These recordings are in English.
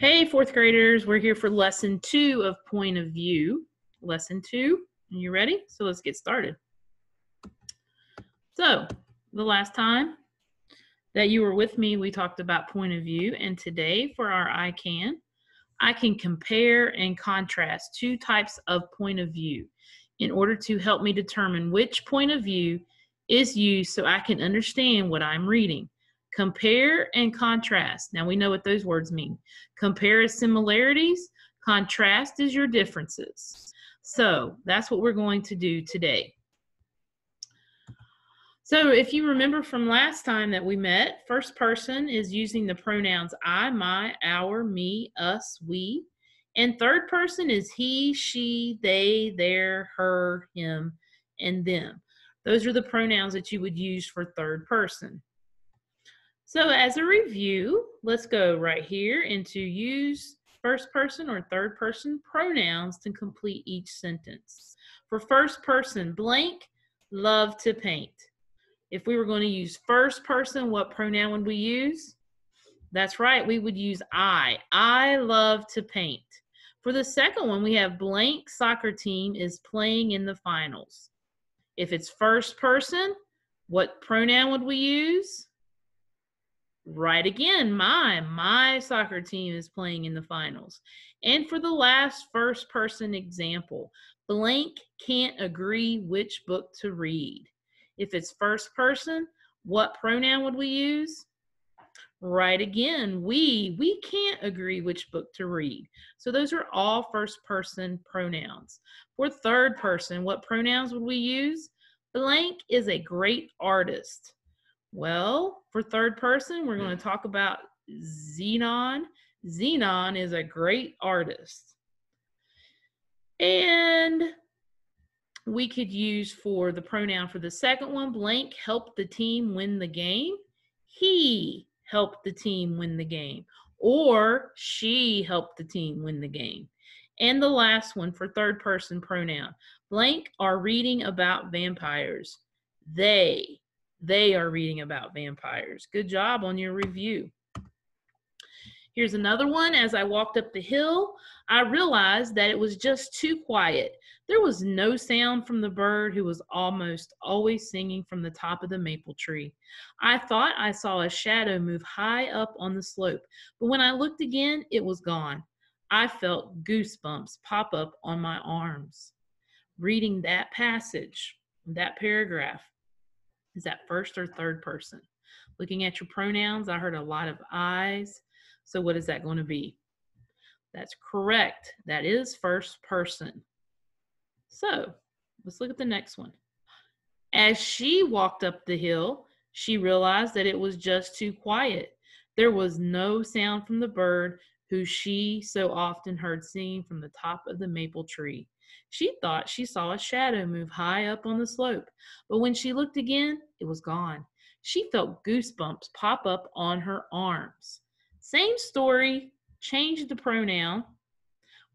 Hey, fourth graders, we're here for lesson two of Point of View. Lesson two, are you ready? So let's get started. So, the last time that you were with me, we talked about point of view, and today for our I can, I can compare and contrast two types of point of view in order to help me determine which point of view is used so I can understand what I'm reading. Compare and contrast. Now we know what those words mean. Compare is similarities, contrast is your differences. So that's what we're going to do today. So if you remember from last time that we met, first person is using the pronouns I, my, our, me, us, we. And third person is he, she, they, their, her, him, and them. Those are the pronouns that you would use for third person. So as a review, let's go right here into use first person or third person pronouns to complete each sentence. For first person, blank, love to paint. If we were going to use first person, what pronoun would we use? That's right, we would use I. I love to paint. For the second one, we have blank soccer team is playing in the finals. If it's first person, what pronoun would we use? Right again, my, my soccer team is playing in the finals. And for the last first person example, blank can't agree which book to read. If it's first person, what pronoun would we use? Right again, we, we can't agree which book to read. So those are all first person pronouns. For third person, what pronouns would we use? Blank is a great artist. Well, for third person, we're going to mm. talk about Xenon. Xenon is a great artist. And we could use for the pronoun for the second one, blank helped the team win the game. He helped the team win the game. Or she helped the team win the game. And the last one for third person pronoun, blank are reading about vampires. They they are reading about vampires. Good job on your review. Here's another one. As I walked up the hill, I realized that it was just too quiet. There was no sound from the bird who was almost always singing from the top of the maple tree. I thought I saw a shadow move high up on the slope, but when I looked again, it was gone. I felt goosebumps pop up on my arms. Reading that passage, that paragraph, is that first or third person? Looking at your pronouns, I heard a lot of I's. So what is that going to be? That's correct. That is first person. So let's look at the next one. As she walked up the hill, she realized that it was just too quiet. There was no sound from the bird who she so often heard singing from the top of the maple tree. She thought she saw a shadow move high up on the slope, but when she looked again, it was gone. She felt goosebumps pop up on her arms. Same story, changed the pronoun.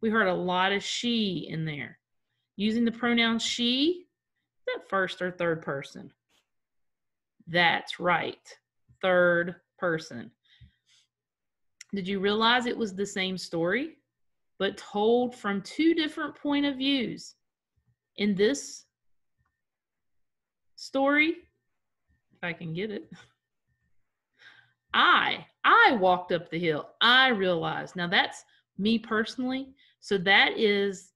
We heard a lot of she in there. Using the pronoun she, that first or third person? That's right, third person. Did you realize it was the same story? But told from two different point of views. In this story, if I can get it, I I walked up the hill. I realized. Now that's me personally. So that is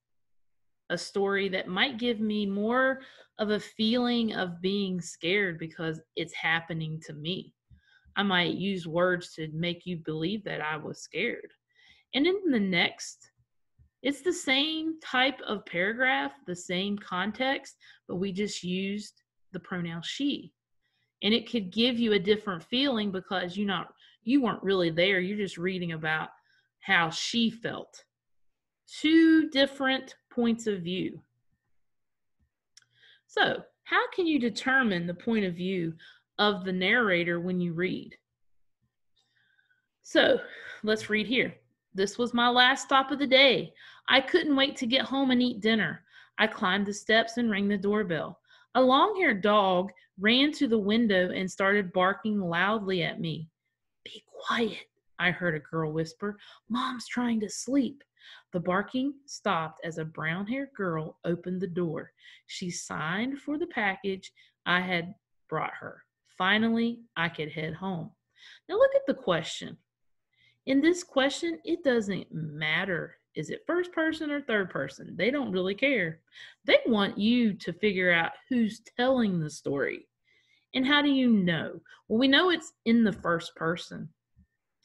a story that might give me more of a feeling of being scared because it's happening to me. I might use words to make you believe that I was scared. And in the next it's the same type of paragraph, the same context, but we just used the pronoun she. And it could give you a different feeling because you not you weren't really there. You're just reading about how she felt. Two different points of view. So, how can you determine the point of view of the narrator when you read? So, let's read here. This was my last stop of the day. I couldn't wait to get home and eat dinner. I climbed the steps and rang the doorbell. A long haired dog ran to the window and started barking loudly at me. Be quiet, I heard a girl whisper, Mom's trying to sleep. The barking stopped as a brown haired girl opened the door. She signed for the package I had brought her. Finally, I could head home. Now, look at the question. In this question, it doesn't matter is it first person or third person? They don't really care. They want you to figure out who's telling the story. And how do you know? Well, we know it's in the first person.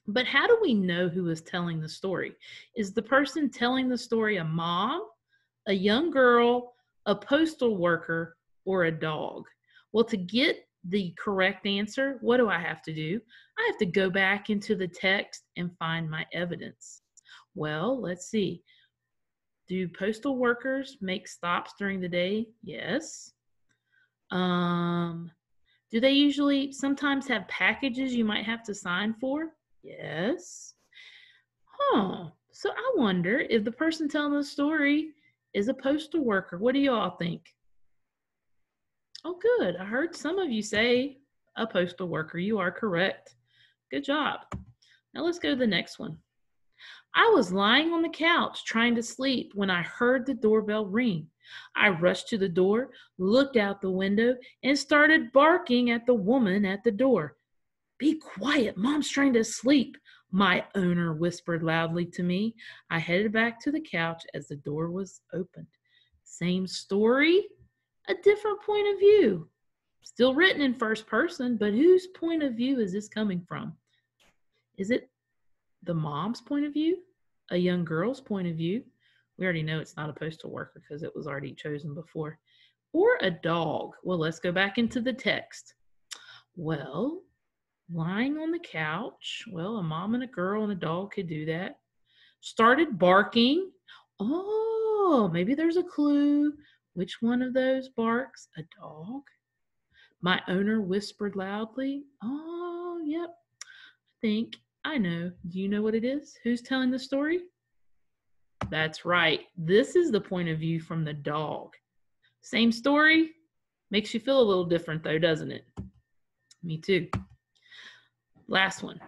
But how do we know who is telling the story? Is the person telling the story a mom, a young girl, a postal worker, or a dog? Well, to get the correct answer, what do I have to do? I have to go back into the text and find my evidence. Well, let's see. Do postal workers make stops during the day? Yes. Um, do they usually sometimes have packages you might have to sign for? Yes. Huh. So I wonder if the person telling the story is a postal worker. What do you all think? Oh, good. I heard some of you say a postal worker. You are correct. Good job. Now let's go to the next one. I was lying on the couch trying to sleep when I heard the doorbell ring. I rushed to the door, looked out the window, and started barking at the woman at the door. Be quiet, Mom's trying to sleep, my owner whispered loudly to me. I headed back to the couch as the door was opened. Same story, a different point of view. Still written in first person, but whose point of view is this coming from? Is it the mom's point of view? A young girl's point of view? We already know it's not a postal worker because it was already chosen before. Or a dog? Well, let's go back into the text. Well, lying on the couch. Well, a mom and a girl and a dog could do that. Started barking. Oh, maybe there's a clue. Which one of those barks? A dog? My owner whispered loudly. Oh, yep. I think I know. Do you know what it is? Who's telling the story? That's right. This is the point of view from the dog. Same story. Makes you feel a little different, though, doesn't it? Me too. Last one.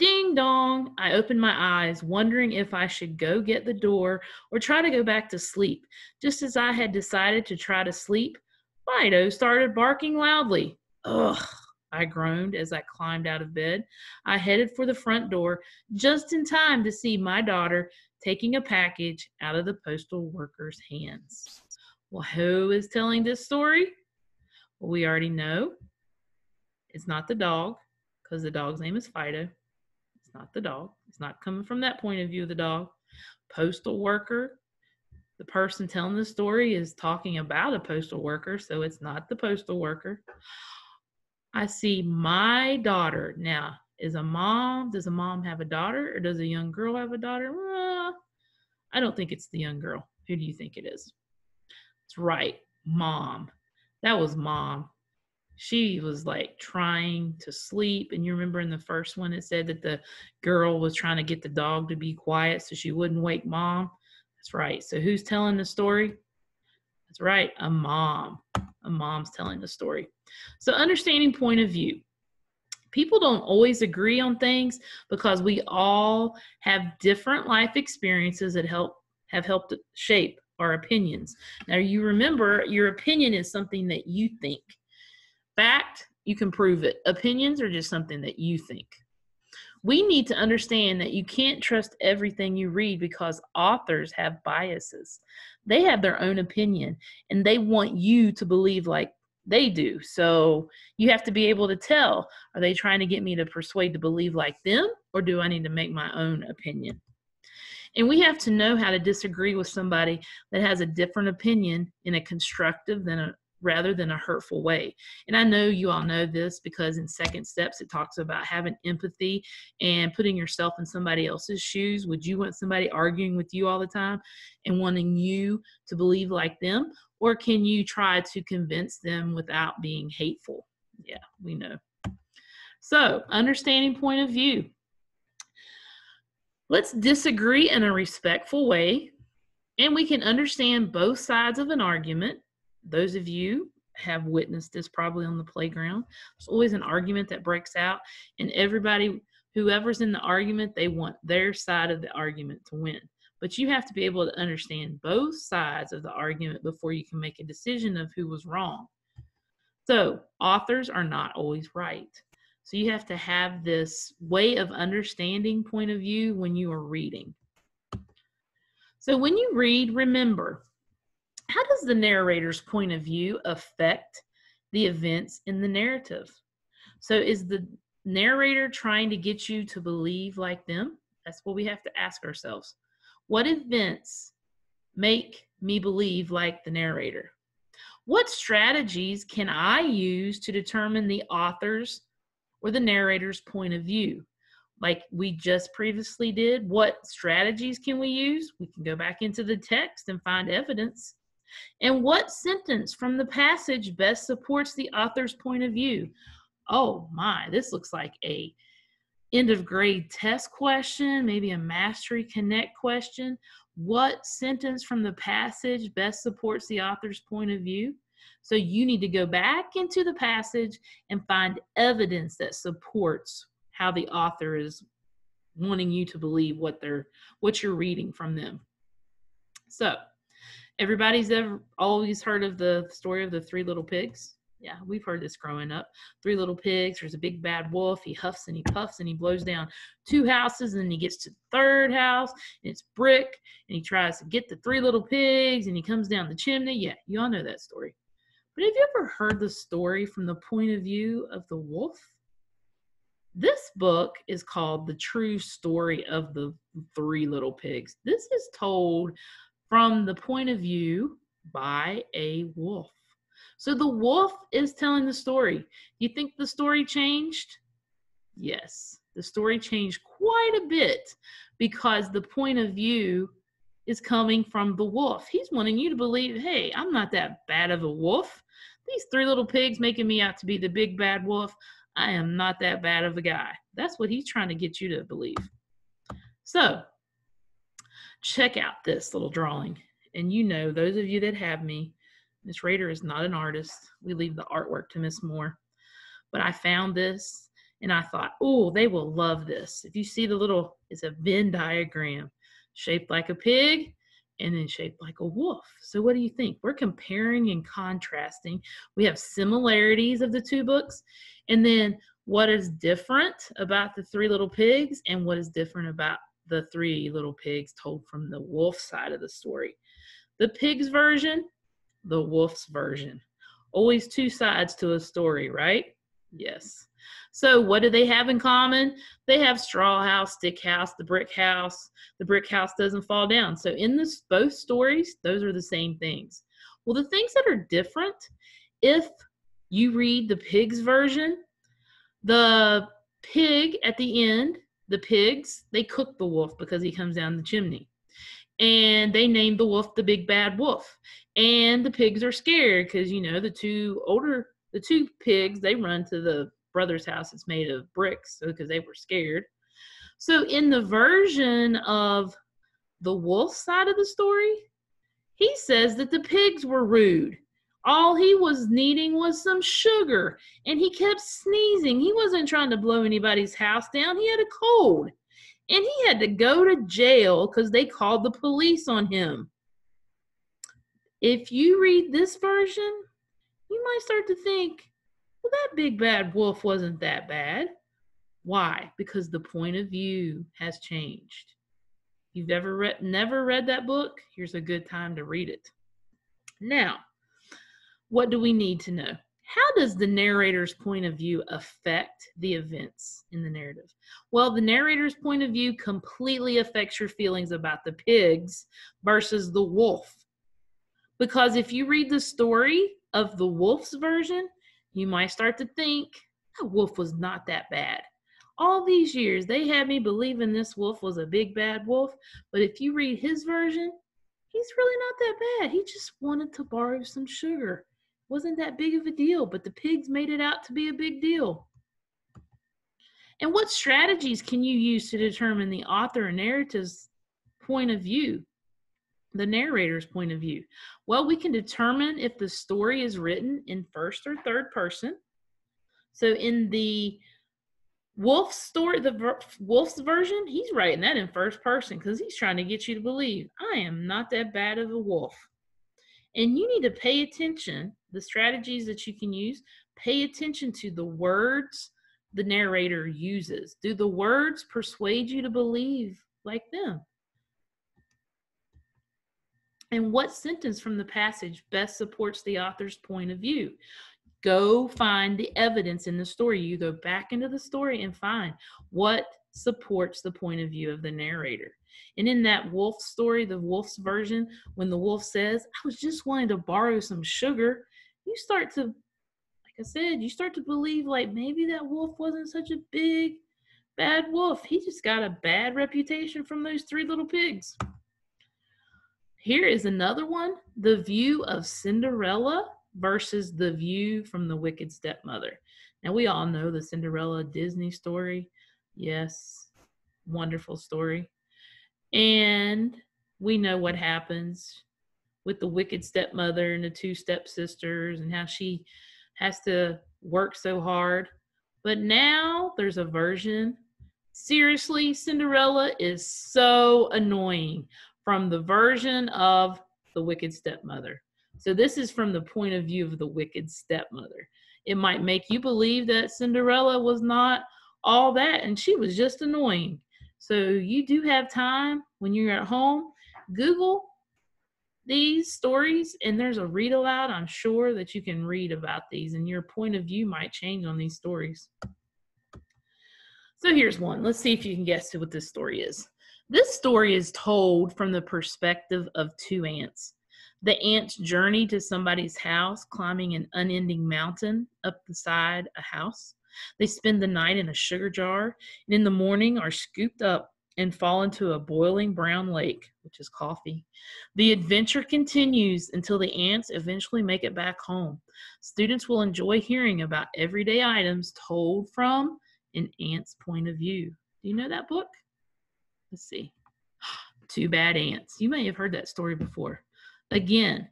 Ding dong. I opened my eyes, wondering if I should go get the door or try to go back to sleep. Just as I had decided to try to sleep, Fido started barking loudly. Ugh, I groaned as I climbed out of bed. I headed for the front door just in time to see my daughter taking a package out of the postal worker's hands. Well, who is telling this story? Well, we already know it's not the dog because the dog's name is Fido. It's not the dog. It's not coming from that point of view of the dog. Postal worker. The person telling the story is talking about a postal worker, so it's not the postal worker. I see my daughter. Now, is a mom, does a mom have a daughter or does a young girl have a daughter? I don't think it's the young girl. Who do you think it is? It's right, mom. That was mom she was like trying to sleep. And you remember in the first one, it said that the girl was trying to get the dog to be quiet so she wouldn't wake mom. That's right. So who's telling the story? That's right, a mom. A mom's telling the story. So understanding point of view. People don't always agree on things because we all have different life experiences that help have helped shape our opinions. Now you remember your opinion is something that you think fact, you can prove it. Opinions are just something that you think. We need to understand that you can't trust everything you read because authors have biases. They have their own opinion and they want you to believe like they do. So you have to be able to tell are they trying to get me to persuade to believe like them or do I need to make my own opinion? And we have to know how to disagree with somebody that has a different opinion in a constructive than a rather than a hurtful way. And I know you all know this because in second steps it talks about having empathy and putting yourself in somebody else's shoes. Would you want somebody arguing with you all the time and wanting you to believe like them? Or can you try to convince them without being hateful? Yeah, we know. So, understanding point of view. Let's disagree in a respectful way, and we can understand both sides of an argument those of you have witnessed this probably on the playground. There's always an argument that breaks out, and everybody Whoever's in the argument, they want their side of the argument to win. But you have to be able to understand both sides of the argument before you can make a decision of who was wrong. So, authors are not always right. So, you have to have this way of understanding point of view when you are reading. So, when you read, remember how does the narrator's point of view affect the events in the narrative? So, is the narrator trying to get you to believe like them? That's what we have to ask ourselves. What events make me believe like the narrator? What strategies can I use to determine the author's or the narrator's point of view? Like we just previously did, what strategies can we use? We can go back into the text and find evidence. And what sentence from the passage best supports the author's point of view? Oh my, this looks like a end of grade test question, maybe a mastery connect question. What sentence from the passage best supports the author's point of view? So you need to go back into the passage and find evidence that supports how the author is wanting you to believe what they're what you're reading from them. So, everybody's ever always heard of the story of the three little pigs? Yeah, we've heard this growing up. Three little pigs, there's a big bad wolf. He huffs and he puffs and he blows down two houses and he gets to the third house and it's brick and he tries to get the three little pigs and he comes down the chimney. Yeah, you all know that story. But have you ever heard the story from the point of view of the wolf? This book is called The True Story of the Three Little Pigs. This is told from the point of view by a wolf. So the wolf is telling the story. You think the story changed? Yes, the story changed quite a bit because the point of view is coming from the wolf. He's wanting you to believe, hey, I'm not that bad of a wolf. These three little pigs making me out to be the big bad wolf. I am not that bad of a guy. That's what he's trying to get you to believe. So, check out this little drawing. And you know, those of you that have me, Miss Rader is not an artist. We leave the artwork to Miss Moore. But I found this and I thought, oh, they will love this. If you see the little, it's a Venn diagram shaped like a pig and then shaped like a wolf. So what do you think? We're comparing and contrasting. We have similarities of the two books. And then what is different about the three little pigs and what is different about the three little pigs told from the wolf side of the story. The pig's version the wolf's version. Always two sides to a story, right? Yes. So, what do they have in common? They have straw house, stick house, the brick house. The brick house doesn't fall down. So, in this both stories, those are the same things. Well, the things that are different, if you read the pig's version, the pig at the end, the pigs, they cook the wolf because he comes down the chimney. And they named the wolf the big bad wolf. And the pigs are scared because you know the two older the two pigs they run to the brother's house. It's made of bricks because they were scared. So in the version of the wolf side of the story he says that the pigs were rude all he was needing was some sugar and he kept sneezing he wasn't trying to blow anybody's house down he had a cold and he had to go to jail because they called the police on him if you read this version, you might start to think, well, that big bad wolf wasn't that bad. Why? Because the point of view has changed. You've ever read never read that book? Here's a good time to read it. Now, what do we need to know? How does the narrator's point of view affect the events in the narrative? Well, the narrator's point of view completely affects your feelings about the pigs versus the wolf because if you read the story of the wolf's version, you might start to think that wolf was not that bad. All these years, they had me believing this wolf was a big bad wolf. But if you read his version, he's really not that bad. He just wanted to borrow some sugar. Wasn't that big of a deal, but the pigs made it out to be a big deal. And what strategies can you use to determine the author and narrative's point of view? the narrator's point of view? Well, we can determine if the story is written in first or third person. So in the Wolf's story, the Wolf's version, he's writing that in first person because he's trying to get you to believe I am not that bad of a wolf. And you need to pay attention, the strategies that you can use, pay attention to the words the narrator uses. Do the words persuade you to believe like them? And what sentence from the passage best supports the author's point of view? Go find the evidence in the story. You go back into the story and find what supports the point of view of the narrator. And in that wolf story, the wolf's version, when the wolf says, I was just wanting to borrow some sugar, you start to, like I said, you start to believe like maybe that wolf wasn't such a big, bad wolf. He just got a bad reputation from those three little pigs. Here is another one the view of Cinderella versus the view from the wicked stepmother. Now, we all know the Cinderella Disney story. Yes, wonderful story. And we know what happens with the wicked stepmother and the two stepsisters and how she has to work so hard. But now there's a version. Seriously, Cinderella is so annoying from the version of the wicked stepmother. So this is from the point of view of the wicked stepmother. It might make you believe that Cinderella was not all that and she was just annoying. So you do have time when you're at home, Google these stories and there's a read aloud. I'm sure that you can read about these and your point of view might change on these stories. So here's one. Let's see if you can guess what this story is. This story is told from the perspective of two ants. The ants journey to somebody's house, climbing an unending mountain up the side a house. They spend the night in a sugar jar, and in the morning are scooped up and fall into a boiling brown lake, which is coffee. The adventure continues until the ants eventually make it back home. Students will enjoy hearing about everyday items told from an ant's point of view. Do you know that book? Let's see. Two Bad Ants. You may have heard that story before. Again,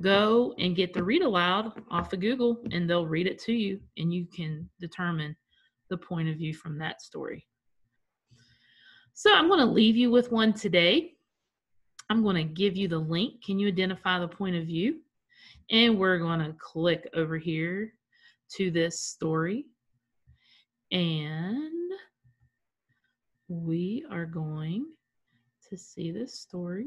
go and get the read aloud off of Google and they'll read it to you and you can determine the point of view from that story. So I'm going to leave you with one today. I'm going to give you the link. Can you identify the point of view? And we're going to click over here to this story. And we are going to see this story.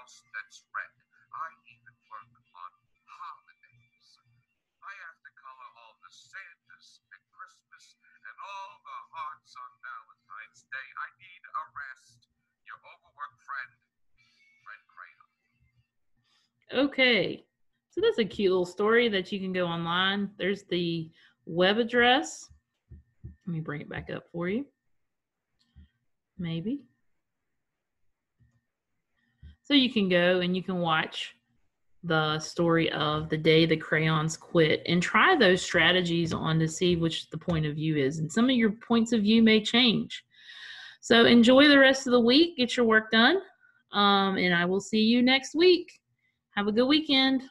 house that's red. I even work on holidays. I have to color all the Santas at Christmas and all the hearts on Valentine's Day. I need a rest. Your overworked friend, Crayon. Okay. So that's a cute little story that you can go online. There's the web address. Let me bring it back up for you. Maybe. So you can go and you can watch the story of the day the crayons quit and try those strategies on to see which the point of view is. And some of your points of view may change. So enjoy the rest of the week, get your work done, um, and I will see you next week. Have a good weekend.